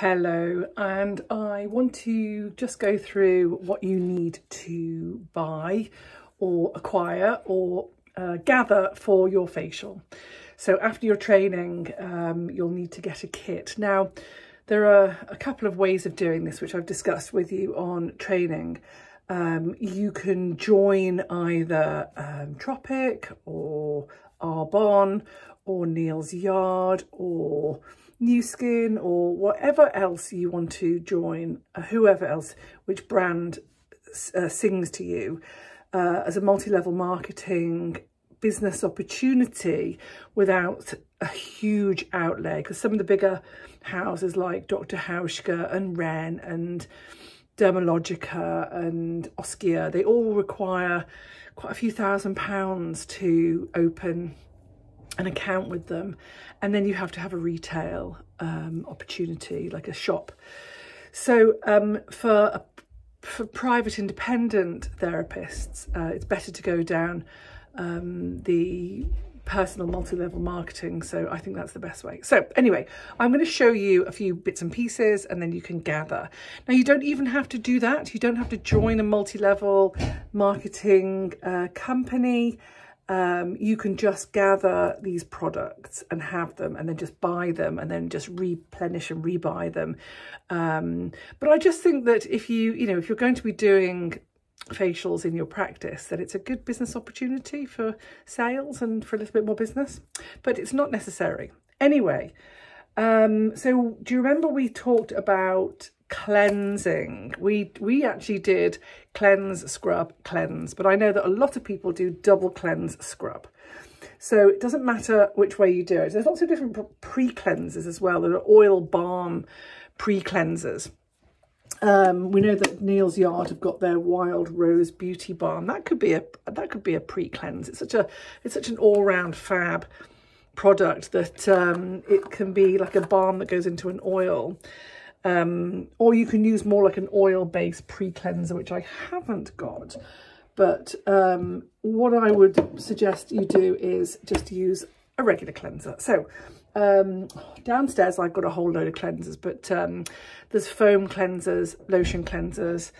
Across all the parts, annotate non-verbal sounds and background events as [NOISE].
Hello, and I want to just go through what you need to buy or acquire or uh, gather for your facial. So after your training, um, you'll need to get a kit. Now, there are a couple of ways of doing this, which I've discussed with you on training. Um, you can join either um, Tropic or Arbonne or Neal's Yard or Nu Skin or whatever else you want to join, uh, whoever else, which brand uh, sings to you uh, as a multi-level marketing business opportunity without a huge outlay because some of the bigger houses like Dr. Hauschka and Ren and Dermalogica and Oskia, they all require quite a few thousand pounds to open an account with them. And then you have to have a retail um, opportunity like a shop. So um, for a, for private independent therapists uh, it's better to go down um, the personal multi-level marketing. So I think that's the best way. So anyway I'm going to show you a few bits and pieces and then you can gather. Now you don't even have to do that. You don't have to join a multi-level marketing uh, company um, you can just gather these products and have them and then just buy them and then just replenish and rebuy them. Um, but I just think that if you, you know, if you're going to be doing facials in your practice, that it's a good business opportunity for sales and for a little bit more business, but it's not necessary. Anyway, um, so do you remember we talked about cleansing. We we actually did cleanse, scrub, cleanse, but I know that a lot of people do double cleanse, scrub. So it doesn't matter which way you do it. There's lots of different pre-cleansers as well. There are oil balm pre-cleansers. Um, we know that Neal's Yard have got their Wild Rose Beauty Balm. That could be a that could be a pre-cleanse. It's such a it's such an all-round fab product that um, it can be like a balm that goes into an oil. Um, or you can use more like an oil-based pre-cleanser, which I haven't got. But um, what I would suggest you do is just use a regular cleanser. So um, downstairs I've got a whole load of cleansers, but um, there's foam cleansers, lotion cleansers.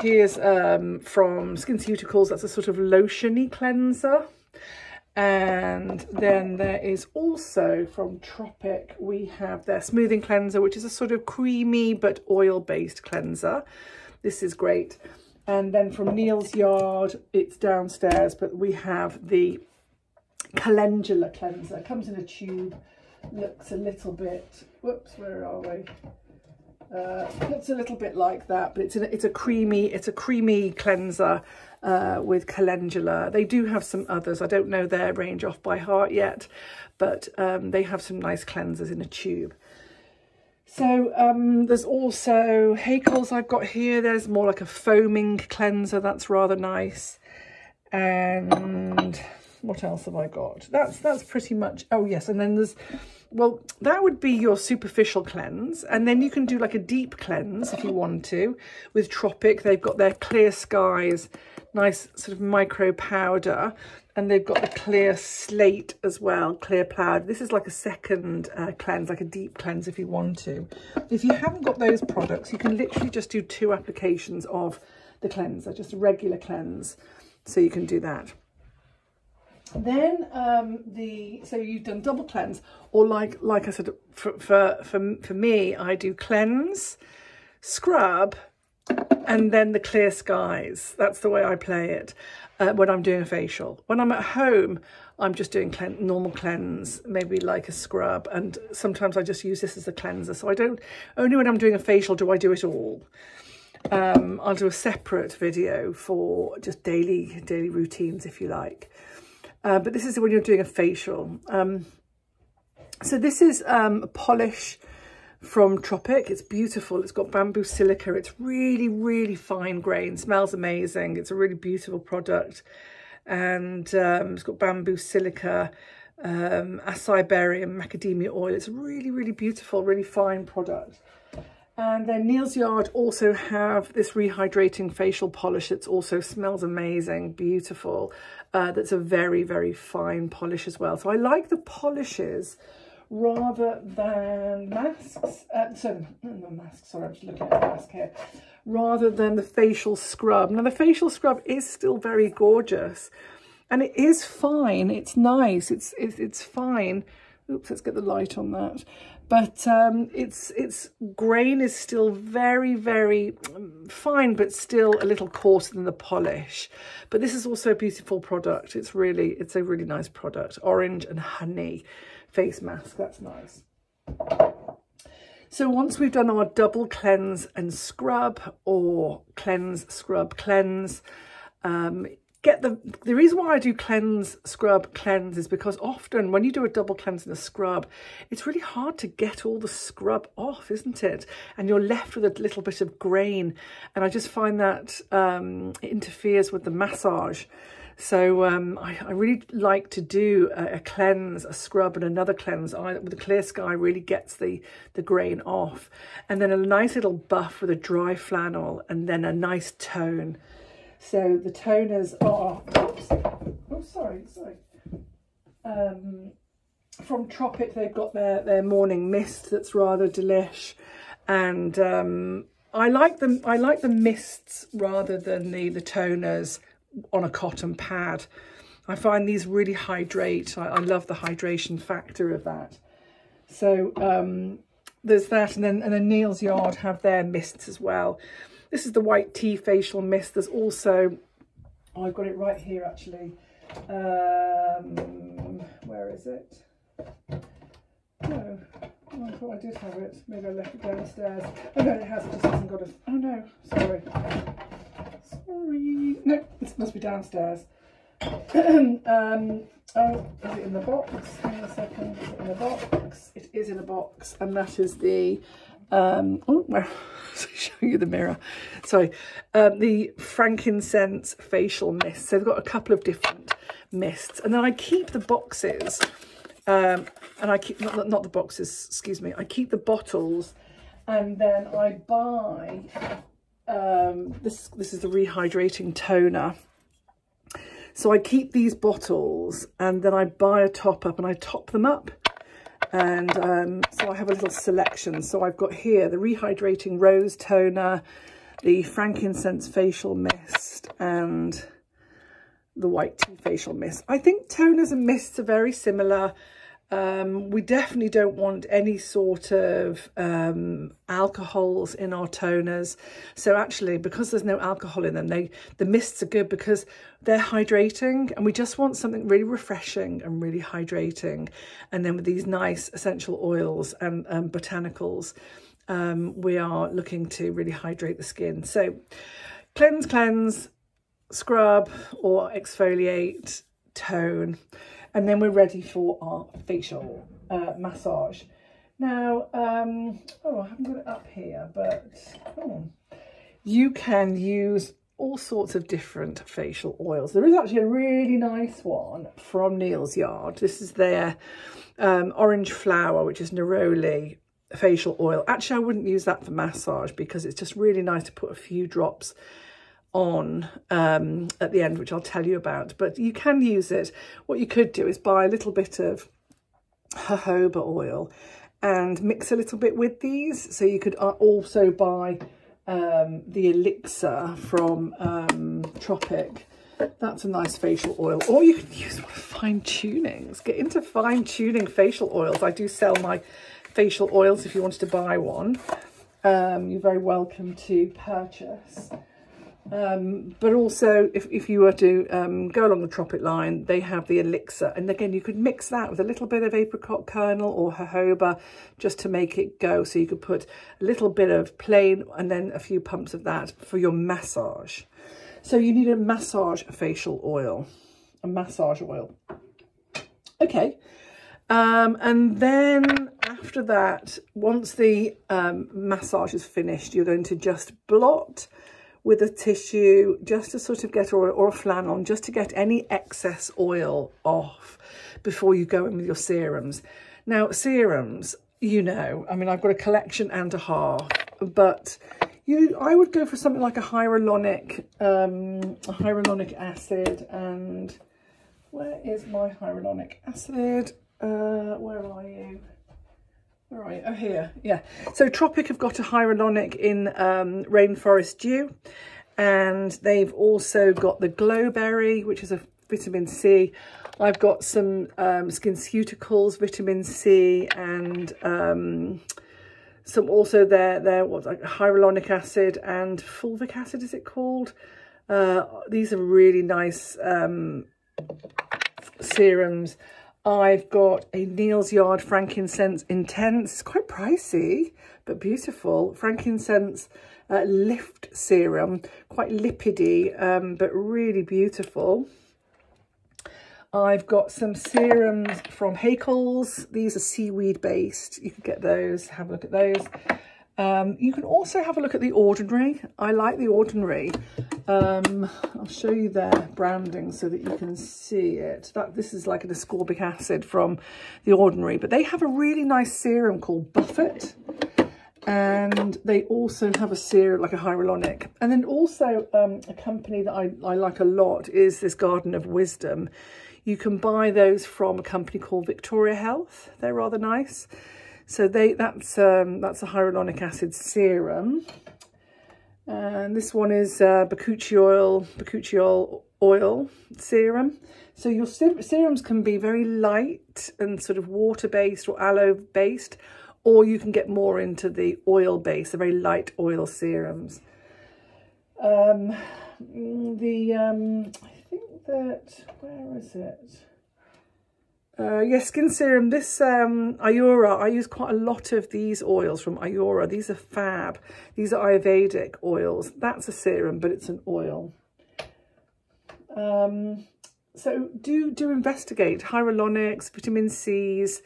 Here's um, from SkinCeuticals, that's a sort of lotiony cleanser. And then there is also from Tropic, we have their smoothing cleanser, which is a sort of creamy but oil-based cleanser. This is great. And then from Neal's Yard, it's downstairs, but we have the calendula cleanser. It comes in a tube, looks a little bit, whoops, where are we? Uh, looks a little bit like that, but it's a, it's a creamy, it's a creamy cleanser uh, with calendula. They do have some others. I don't know their range off by heart yet, but um, they have some nice cleansers in a tube. So um, there's also Haeckels I've got here. There's more like a foaming cleanser. That's rather nice. And what else have I got? That's that's pretty much. Oh yes, and then there's well, that would be your superficial cleanse. And then you can do like a deep cleanse if you want to with Tropic. They've got their Clear Skies nice sort of micro powder and they've got the clear slate as well, clear powder. This is like a second uh, cleanse, like a deep cleanse if you want to. If you haven't got those products, you can literally just do two applications of the cleanser, just a regular cleanse. So you can do that. Then um, the so you've done double cleanse, or like like I said for for for, for me, I do cleanse, scrub, and then the clear skies. That's the way I play it uh, when I'm doing a facial. When I'm at home, I'm just doing clean, normal cleanse, maybe like a scrub. And sometimes I just use this as a cleanser. So I don't, only when I'm doing a facial do I do it all. Um, I'll do a separate video for just daily, daily routines, if you like. Uh, but this is when you're doing a facial. Um, so this is um, a polish from Tropic. It's beautiful. It's got bamboo silica. It's really, really fine grain. Smells amazing. It's a really beautiful product. And um, it's got bamboo silica, um, acai berry and macadamia oil. It's really, really beautiful, really fine product. And then Neal's Yard also have this rehydrating facial polish. It also smells amazing, beautiful. Uh, that's a very, very fine polish as well. So I like the polishes rather than masks. Uh, so the mask, sorry, I'm just looking at the mask here, rather than the facial scrub. Now the facial scrub is still very gorgeous and it is fine. It's nice. It's, it's, it's fine. Oops, let's get the light on that. But um, it's, it's grain is still very, very um, fine, but still a little coarser than the polish. But this is also a beautiful product. It's really, it's a really nice product. Orange and honey face mask. That's nice. So once we've done our double cleanse and scrub or cleanse, scrub, cleanse, um, get the the reason why I do cleanse scrub cleanse is because often when you do a double cleanse and a scrub it's really hard to get all the scrub off isn't it and you're left with a little bit of grain and I just find that um, it interferes with the massage so um, I, I, really like to do a, a, cleanse, a scrub and another cleanse I, with a clear sky really gets the, the grain off. And then a nice little buff with a dry flannel and then a nice tone. So the toners are, oops, oh sorry, sorry. Um, from Tropic, they've got their, their morning mist that's rather delish. And um, I like them, I like the mists rather than the, the toners on a cotton pad. I find these really hydrate. I, I love the hydration factor of that. So um, there's that. And then, and then Neal's Yard have their mists as well. This is the white tea facial mist. There's also, oh, I've got it right here actually. Um, where is it? No, I thought I did have it. Maybe I left it downstairs. Oh no, it has. It just hasn't got a. Oh no, sorry. Sorry. No, this must be downstairs. [CLEARS THROAT] um, oh, is it in the box? Hang on a second. Is it in the box? It is in a box, and that is the um, oh, well, [LAUGHS] show you the mirror. Sorry, um, the frankincense facial mist. So they've got a couple of different mists, and then I keep the boxes, um, and I keep not not the boxes. Excuse me. I keep the bottles, and then I buy. Um, this this is the rehydrating toner. So I keep these bottles and then I buy a top up and I top them up and um, so I have a little selection. So I've got here the Rehydrating Rose Toner, the Frankincense Facial Mist, and the White Tea Facial Mist. I think toners and mists are very similar. Um, we definitely don't want any sort of um, alcohols in our toners. So actually, because there's no alcohol in them, they the mists are good because they're hydrating and we just want something really refreshing and really hydrating. And then with these nice essential oils and um, botanicals, um, we are looking to really hydrate the skin. So cleanse, cleanse, scrub or exfoliate, tone and then we're ready for our facial uh, massage. Now, um, oh, I haven't got it up here, but oh, you can use all sorts of different facial oils. There is actually a really nice one from Neal's Yard. This is their um, orange flower, which is neroli facial oil. Actually, I wouldn't use that for massage because it's just really nice to put a few drops on um, at the end, which I'll tell you about. But you can use it. What you could do is buy a little bit of jojoba oil and mix a little bit with these. So you could uh, also buy um, the elixir from um, Tropic. That's a nice facial oil. Or you can use one of fine tunings. Get into fine tuning facial oils. I do sell my facial oils if you wanted to buy one. Um, you're very welcome to purchase. Um, but also, if, if you were to um, go along the Tropic line, they have the elixir. And again, you could mix that with a little bit of apricot kernel or jojoba just to make it go. So you could put a little bit of plain and then a few pumps of that for your massage. So you need a massage facial oil, a massage oil. Okay. Um, and then after that, once the um, massage is finished, you're going to just blot with a tissue just to sort of get, or, or a flannel, just to get any excess oil off before you go in with your serums. Now, serums, you know, I mean, I've got a collection and a half, but you, I would go for something like a hyaluronic, um, a hyaluronic acid and where is my hyaluronic acid? Uh, where are you? Right, oh here, yeah. So Tropic have got a hyaluronic in um, Rainforest Dew and they've also got the Glowberry, which is a vitamin C. I've got some um, SkinCeuticals, vitamin C and um, some also their, their what's like hyaluronic acid and fulvic acid, is it called? Uh, these are really nice um, serums. I've got a Neal's Yard Frankincense Intense. Quite pricey, but beautiful. Frankincense uh, Lift Serum. Quite lipidy, um, but really beautiful. I've got some serums from Haeckels. These are seaweed based. You can get those, have a look at those. Um, you can also have a look at The Ordinary. I like The Ordinary. Um, I'll show you their branding so that you can see it. That This is like an ascorbic acid from The Ordinary, but they have a really nice serum called Buffet. And they also have a serum, like a hyaluronic. And then also um, a company that I, I like a lot is this Garden of Wisdom. You can buy those from a company called Victoria Health. They're rather nice. So they that's um, that's a hyaluronic acid serum. And this one is uh, Bakuchiol, Bakuchi oil, oil serum. So your serums can be very light and sort of water-based or aloe-based, or you can get more into the oil-based, the very light oil serums. Um, the, um, I think that, where is it? Uh, yeah, skin serum. This um, Ayura, I use quite a lot of these oils from Ayura. These are fab. These are Ayurvedic oils. That's a serum, but it's an oil. Um, so do do investigate hyaluronics, vitamin C's,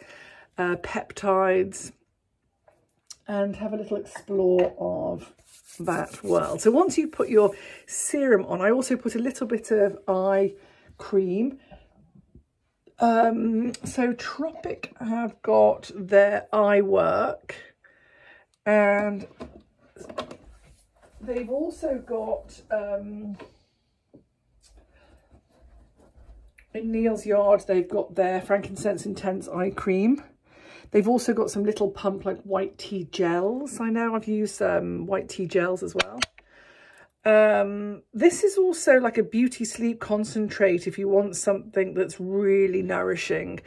uh, peptides, and have a little explore of that world. So once you put your serum on, I also put a little bit of eye cream um, so Tropic have got their eye work and they've also got um, in Neal's Yard, they've got their Frankincense Intense Eye Cream. They've also got some little pump like white tea gels. I know I've used um, white tea gels as well. Um, this is also like a beauty sleep concentrate if you want something that's really nourishing.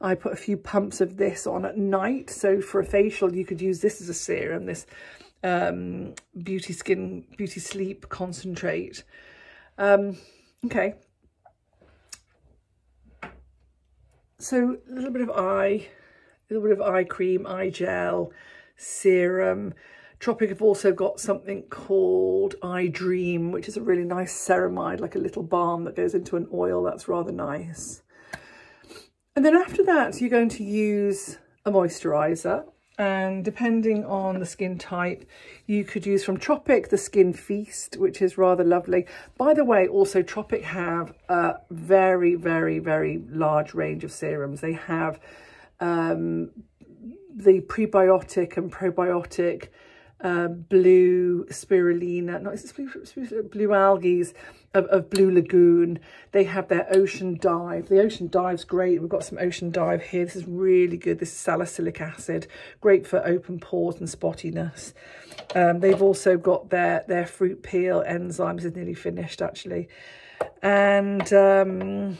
I put a few pumps of this on at night. So for a facial, you could use this as a serum, this um, beauty skin, beauty sleep concentrate. Um, okay. So a little bit of eye, a little bit of eye cream, eye gel, serum. Tropic have also got something called Eye Dream, which is a really nice ceramide, like a little balm that goes into an oil. That's rather nice. And then after that, you're going to use a moisturiser. And depending on the skin type, you could use from Tropic the Skin Feast, which is rather lovely. By the way, also Tropic have a very, very, very large range of serums. They have um, the prebiotic and probiotic uh, blue spirulina, no, it's blue, blue algae of, of Blue Lagoon. They have their ocean dive. The ocean dive's great. We've got some ocean dive here. This is really good. This is salicylic acid, great for open pores and spottiness. Um, they've also got their, their fruit peel enzymes. Is nearly finished actually. And um,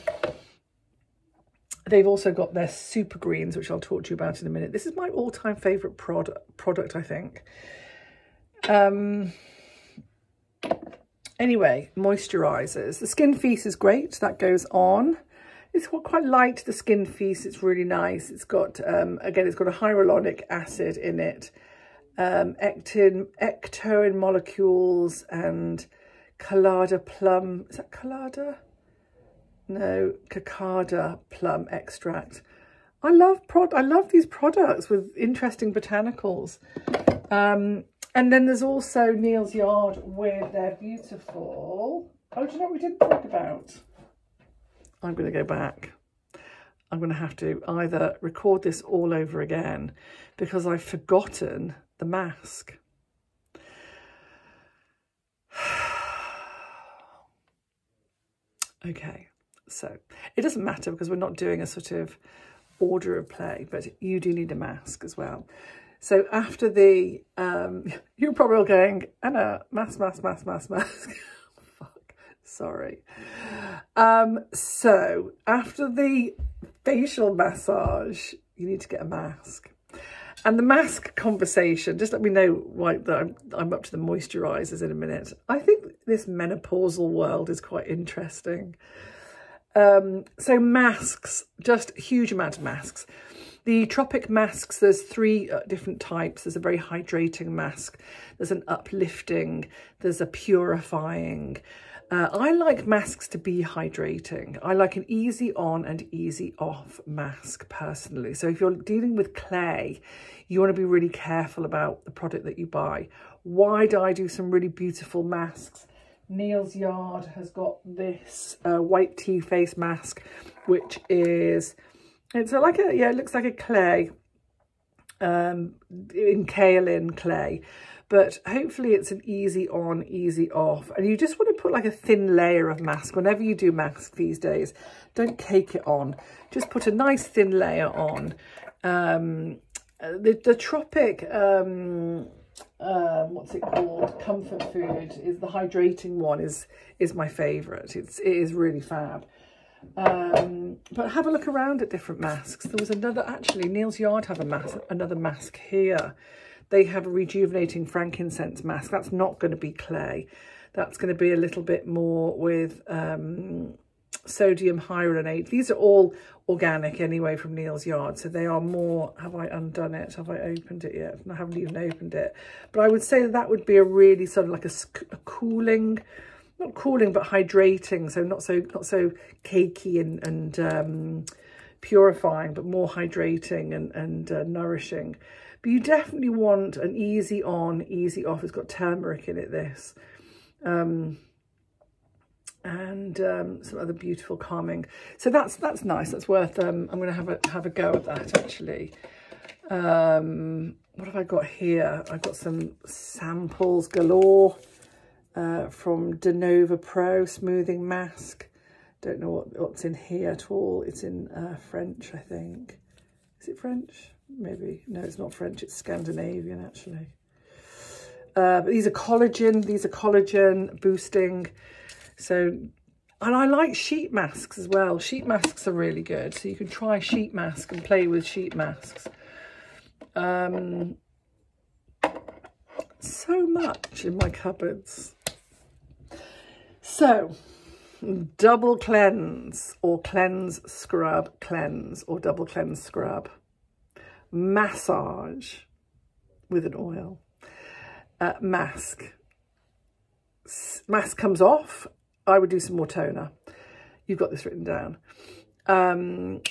they've also got their super greens, which I'll talk to you about in a minute. This is my all-time favourite product, product, I think. Um, anyway, moisturizers. The Skin Feast is great. That goes on. It's quite light, the Skin Feast. It's really nice. It's got, um, again, it's got a hyaluronic acid in it. Um, ectin, ectoin molecules and colada plum. Is that colada? No, cicada plum extract. I love prod. I love these products with interesting botanicals. Um, and then there's also Neal's Yard with their beautiful... Oh, do you know what we didn't talk about? I'm going to go back. I'm going to have to either record this all over again because I've forgotten the mask. [SIGHS] okay, so it doesn't matter because we're not doing a sort of order of play, but you do need a mask as well. So after the, um, [LAUGHS] you're probably all going, Anna, mask, mask, mask, mask, mask. [LAUGHS] Fuck, sorry. Um, so after the facial massage, you need to get a mask. And the mask conversation, just let me know why that I'm, I'm up to the moisturisers in a minute. I think this menopausal world is quite interesting. Um, so masks, just huge amount of masks. The Tropic masks, there's three uh, different types. There's a very hydrating mask, there's an uplifting, there's a purifying. Uh, I like masks to be hydrating. I like an easy on and easy off mask personally. So if you're dealing with clay, you want to be really careful about the product that you buy. Why do I do some really beautiful masks? Neal's Yard has got this uh, white tea face mask, which is, it's like a, yeah, it looks like a clay, um, in kaolin clay, but hopefully it's an easy on, easy off. And you just want to put like a thin layer of mask whenever you do mask these days. Don't cake it on, just put a nice thin layer on. Um, the, the Tropic, um, um, what's it called? Comfort food is the hydrating one is is my favourite. It's it is really fab. Um, but have a look around at different masks. There was another actually Neal's Yard have a mask, another mask here. They have a rejuvenating frankincense mask. That's not going to be clay. That's going to be a little bit more with um, sodium hyaluronate. These are all organic anyway from Neal's Yard. So they are more, have I undone it? Have I opened it yet? I haven't even opened it. But I would say that, that would be a really sort of like a, a cooling, not cooling, but hydrating. So not so, not so cakey and, and um, purifying, but more hydrating and, and uh, nourishing. But you definitely want an easy on, easy off. It's got turmeric in it, this. Um, and um, some other beautiful calming. So that's that's nice. That's worth. Um, I'm going to have a have a go at that actually. Um, what have I got here? I've got some samples galore uh, from Denova Pro smoothing mask. Don't know what, what's in here at all. It's in uh, French, I think. Is it French? Maybe. No, it's not French. It's Scandinavian, actually. Uh, but these are collagen. These are collagen boosting. So, and I like sheet masks as well. Sheet masks are really good. So you can try sheet mask and play with sheet masks. Um, so much in my cupboards. So, double cleanse or cleanse scrub cleanse or double cleanse scrub. Massage with an oil. Uh, mask. S mask comes off I would do some more toner. You've got this written down. Um,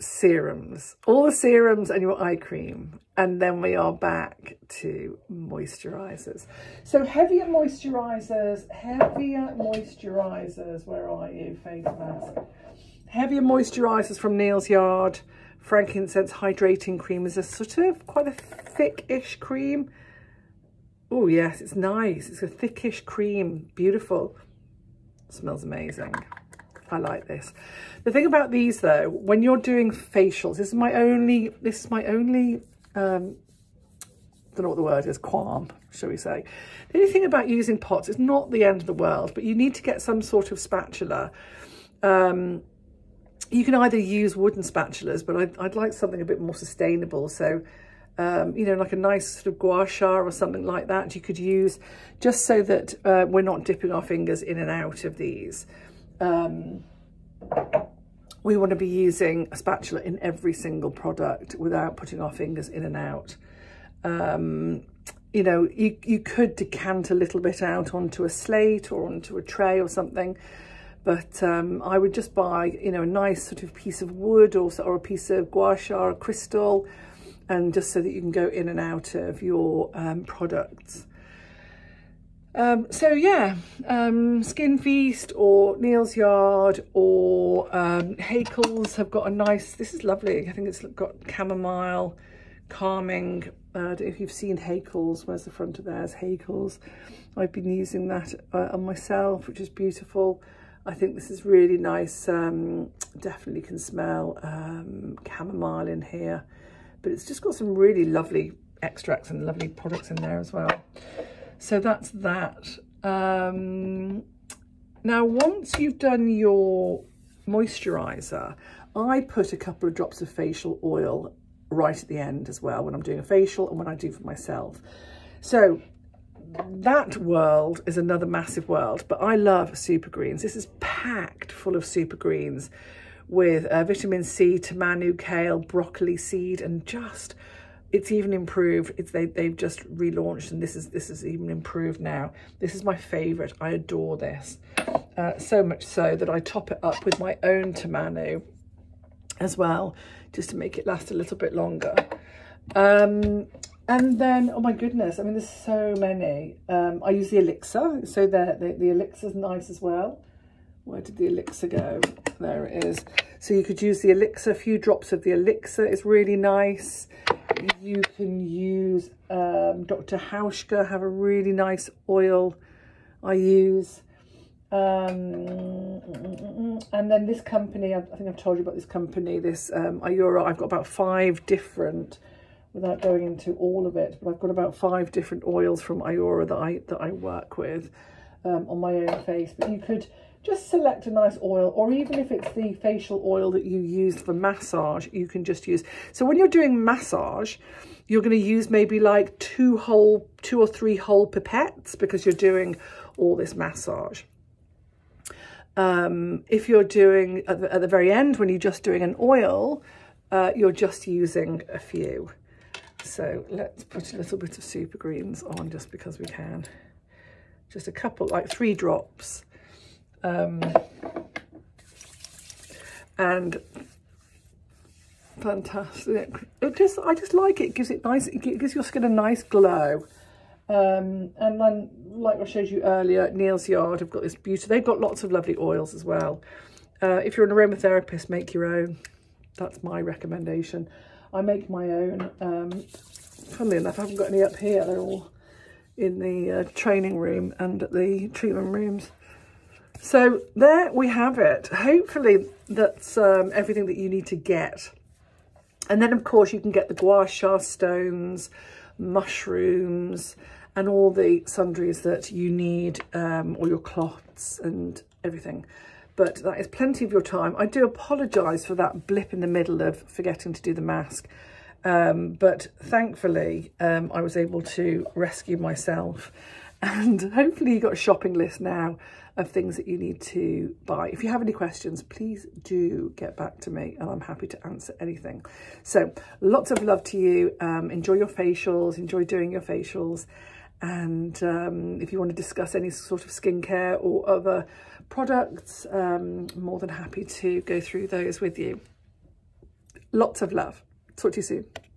serums, all the serums and your eye cream. And then we are back to moisturizers. So heavier moisturizers, heavier moisturizers. Where are you? Face mask. Heavier moisturizers from Neal's Yard. Frankincense Hydrating Cream is a sort of quite a thick-ish cream. Oh, yes, it's nice. It's a thickish cream. Beautiful smells amazing. I like this. The thing about these though, when you're doing facials, this is my only, this is my only, um, don't know what the word is, qualm, shall we say. The only thing about using pots is not the end of the world, but you need to get some sort of spatula. Um, you can either use wooden spatulas, but I'd, I'd like something a bit more sustainable. So um, you know, like a nice sort of gua sha or something like that you could use just so that uh, we're not dipping our fingers in and out of these. Um, we want to be using a spatula in every single product without putting our fingers in and out. Um, you know, you, you could decant a little bit out onto a slate or onto a tray or something, but um, I would just buy, you know, a nice sort of piece of wood or, or a piece of gua sha or crystal, and just so that you can go in and out of your um, products. Um, so yeah, um, Skin Feast or Neal's Yard or um, have got a nice, this is lovely. I think it's got chamomile, calming. Uh, if you've seen Haeckels, where's the front of theirs? Haeckels. I've been using that uh, on myself, which is beautiful. I think this is really nice. Um, definitely can smell um, chamomile in here, but it's just got some really lovely extracts and lovely products in there as well. So that's that. Um, now, once you've done your moisturizer, I put a couple of drops of facial oil right at the end as well when I'm doing a facial and when I do for myself. So that world is another massive world, but I love super greens. This is packed full of super greens with uh, vitamin C, tamanu, kale, broccoli seed, and just it's even improved. It's they they've just relaunched, and this is this is even improved now. This is my favorite. I adore this uh, so much so that I top it up with my own tamanu as well, just to make it last a little bit longer. Um, and then, oh my goodness, I mean, there's so many. Um, I use the elixir, so the, the, the elixir's nice as well. Where did the elixir go? There it is. So you could use the elixir, a few drops of the elixir is really nice. You can use um, Dr. Hauschka, have a really nice oil I use. Um, and then this company, I think I've told you about this company, this um, Ayura, I've got about five different without going into all of it, but I've got about five different oils from Ayura that I that I work with um, on my own face. But you could just select a nice oil, or even if it's the facial oil that you use for massage, you can just use. So when you're doing massage, you're going to use maybe like two whole, two or three whole pipettes because you're doing all this massage. Um, if you're doing at the, at the, very end, when you're just doing an oil, uh, you're just using a few. So let's put a little bit of super greens on just because we can. Just a couple, like three drops. Um, and fantastic. It just, I just like it. it gives it nice, it gives your skin a nice glow. Um, and then, like I showed you earlier, Neal's Yard have got this beauty. They've got lots of lovely oils as well. Uh, if you're an aromatherapist, make your own. That's my recommendation. I make my own. Um, funnily enough, I haven't got any up here. They're all in the uh, training room and at the treatment rooms. So there we have it. Hopefully that's um, everything that you need to get. And then, of course, you can get the gua sha stones, mushrooms, and all the sundries that you need, um, all your cloths and everything but that is plenty of your time. I do apologise for that blip in the middle of forgetting to do the mask. Um, but thankfully, um, I was able to rescue myself. [LAUGHS] And hopefully you got a shopping list now of things that you need to buy. If you have any questions, please do get back to me and I'm happy to answer anything. So lots of love to you. Um, enjoy your facials, enjoy doing your facials. And um, if you want to discuss any sort of skincare or other products, um, more than happy to go through those with you. Lots of love. Talk to you soon.